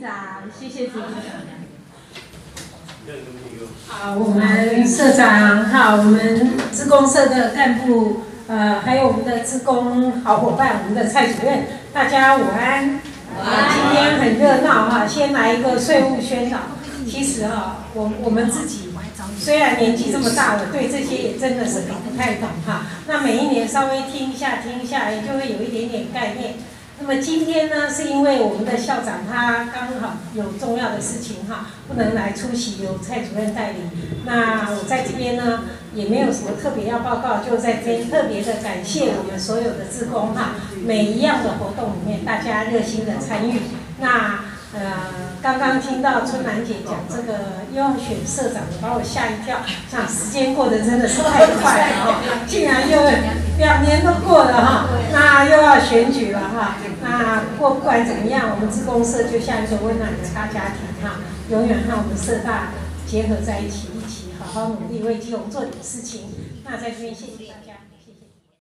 长，谢谢主持好，我们社长好，我们职工社的干部，呃，还有我们的职工好伙伴，我们的蔡主任，大家午安。午安今天很热闹哈，先来一个税务宣导。其实哈，我我们自己虽然年纪这么大了，对这些也真的是搞不太懂哈。那每一年稍微听一下听一下，也就会有一点点概念。那么今天呢，是因为我们的校长他刚好有重要的事情哈，不能来出席，由蔡主任带领。那我在这边呢，也没有什么特别要报告，就在这特别的感谢我们所有的志工哈，每一样的活动里面大家热心的参与。那呃，刚刚听到春兰姐讲这个又要选社长，把我吓一跳，想时间过得真的是太快了哈，竟然又两年都过了哈，那又要选举了哈。那不过不管怎么样，我们自公社就像一个温暖的大家庭哈，永远和我们社大结合在一起，一起好好努力为基隆做点事情。那在这边谢谢大家。